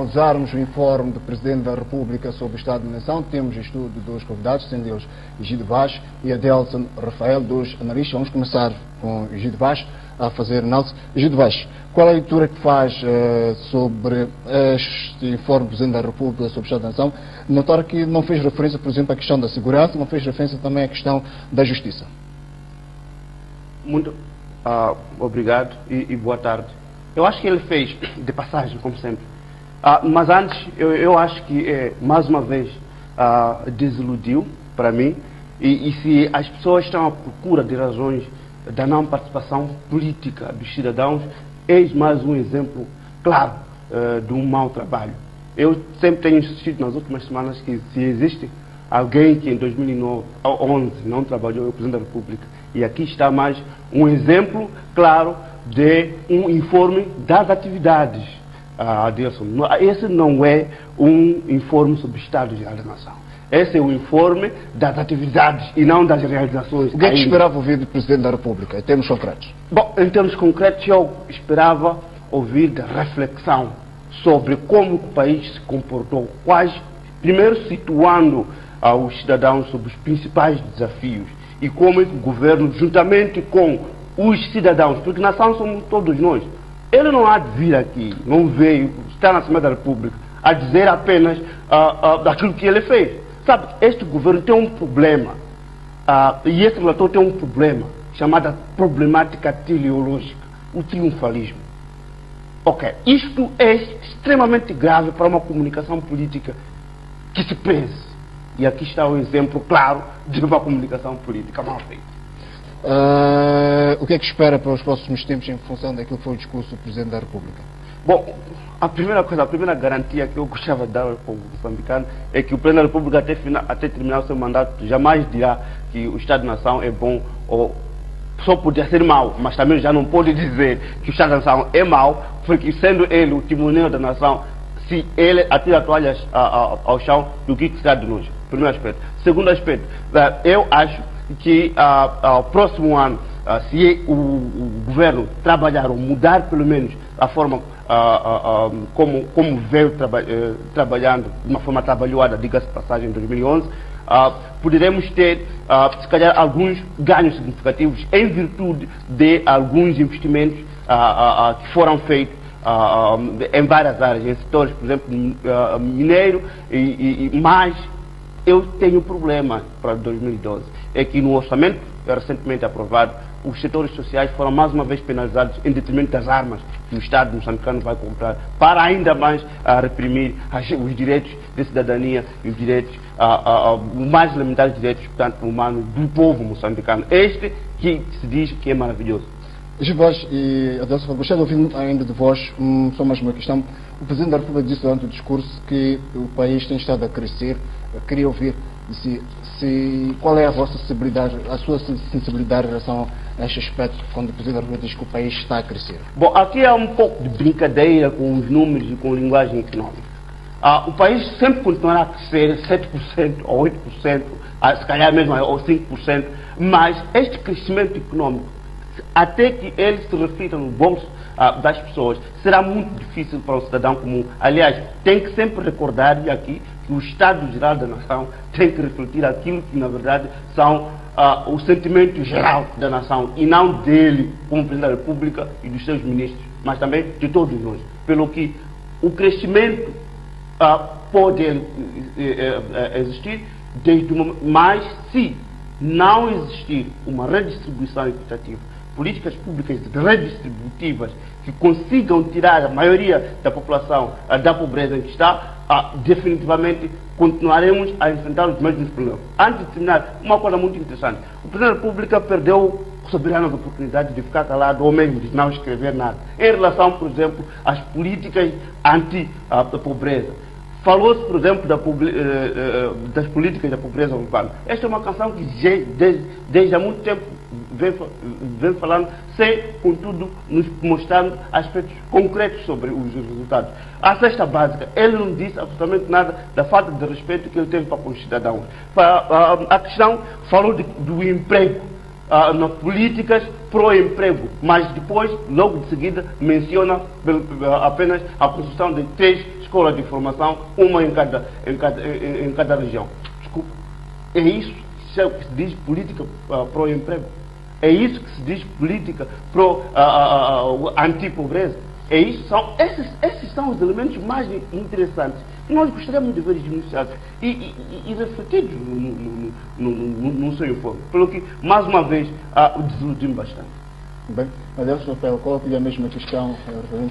usarmos o informe do Presidente da República sobre o Estado da Nação, temos estudo de dois convidados, sendo eles Egido Vaz e Adelson Rafael, dois analistas. Vamos começar com Egido Vaz a fazer análise. Egido Vaz, qual é a leitura que faz uh, sobre este informe do Presidente da República sobre o Estado da Nação? Notar que não fez referência, por exemplo, à questão da segurança, não fez referência também à questão da justiça. Muito uh, obrigado e, e boa tarde. Eu acho que ele fez, de passagem, como sempre, ah, mas antes, eu, eu acho que, é, mais uma vez, ah, desiludiu para mim. E, e, se as pessoas estão à procura de razões da não participação política dos cidadãos, eis mais um exemplo claro uh, de um mau trabalho. Eu sempre tenho insistido nas últimas semanas que se existe alguém que em 2011 não trabalhou, é o Presidente da República. E aqui está mais um exemplo claro de um informe das atividades uh, Adelson, esse não é um informe sobre o Estado Geral da Nação. Esse é o informe das atividades e não das realizações. O que é que esperava ouvir do Presidente da República, em termos concretos? Bom, em termos concretos, eu esperava ouvir de reflexão sobre como o país se comportou, quais, primeiro situando ah, os cidadãos sobre os principais desafios e como o governo, juntamente com os cidadãos, porque nação somos todos nós, ele não há de vir aqui, não veio, está na Assembleia da República, a dizer apenas uh, uh, daquilo que ele fez. Sabe, este governo tem um problema, uh, e este relator tem um problema, chamada problemática teleológica, o triunfalismo. Ok, isto é extremamente grave para uma comunicação política que se pense. E aqui está o exemplo claro de uma comunicação política mal feita. Uh, o que é que espera para os próximos tempos em função daquilo que foi o discurso do Presidente da República? Bom, a primeira coisa, a primeira garantia que eu gostava de dar ao povo moçambicano é que o Presidente da República, até, até terminar o seu mandato, jamais dirá que o Estado-nação é bom ou só podia ser mau, mas também já não pode dizer que o Estado-nação é mau, porque sendo ele o timoneiro da nação, se ele atira toalhas ao chão, do que será de nós? Primeiro aspecto. Segundo aspecto, eh, eu acho que ao uh, próximo ano, uh, se o, o, governo trabalhar ou mudar pelo menos a forma uh, como, como veio traba eh, trabalhando, de uma forma trabalhada, diga-se passagem em 2011, poderemos ter, se calhar, alguns ganhos significativos em virtude de alguns investimentos que foram feitos em várias áreas, em setores, por exemplo, mineiro, e, e, mas eu tenho problema para 2012 é que no orçamento recentemente aprovado, os setores sociais foram mais uma vez penalizados em detrimento das armas que o Estado moçambicano vai comprar, para ainda mais uh, reprimir os direitos de cidadania e os direitos, uh, uh, mais elementares direitos portanto, humanos do povo moçambicano. Este que se diz que é maravilhoso. Givós e Adelson, gostaria de ouvir ainda de vós hum, só mais uma questão. O Presidente da República disse durante o discurso que o país tem estado a crescer. Queria ouvir se, se, qual é a vossa sensibilidade, a sua sensibilidade em relação a este aspecto, quando o Presidente da República diz que o país está a crescer? Bom, aqui há um pouco de brincadeira com os números e com a linguagem econômica. Ah, o país sempre continuará a crescer 7% ou 8%, ah, se calhar mesmo ou 5%, mas este crescimento econômico, até que ele se reflita no bolso ah, das pessoas, será muito difícil para o cidadão comum. Aliás, tem que sempre recordar, aqui, que o Estado Geral da Nação tem que refletir aquilo que, na verdade, são uh, o sentimento geral da nação e não dele, como Presidente da República e dos seus ministros, mas também de todos nós. Pelo que o crescimento uh, pode uh, existir, desde uma, mas se não existir uma redistribuição equitativa, políticas públicas redistributivas que consigam tirar a maioria da população da pobreza em que está, ah, definitivamente continuaremos a enfrentar os mesmos problemas. Antes de terminar, uma coisa muito interessante. O Presidente da República perdeu soberanas oportunidades de ficar calado ou mesmo de não escrever nada. Em relação, por exemplo, às políticas anti-pobreza. Falou-se, por exemplo, da, eh, eh, das políticas da pobreza urbana. Esta é uma canção que desde, desde há muito tempo vem, vem falando, sem, contudo, nos mostrando aspectos concretos sobre os resultados. A cesta básica, ele não disse absolutamente nada da falta de respeito que ele teve para com os cidadãos. A questão falou de, do emprego, nas políticas pró-emprego, mas depois, logo de seguida, menciona apenas a construção de três escolas de formação, uma em cada, em cada, em, em cada região. Desculpa. É isso que se diz política uh, para o emprego. É isso que se diz política pro uh, uh, anti-pobreza. É isso, são, esses, esses são os elementos mais interessantes que nós gostaríamos de ver denunciados e, e, e refletidos no, no, no, no, no seu informe. Pelo que, mais uma vez, uh, desiludimos bastante. Bem, Adeus, Rafael, coloco-lhe a mesma questão.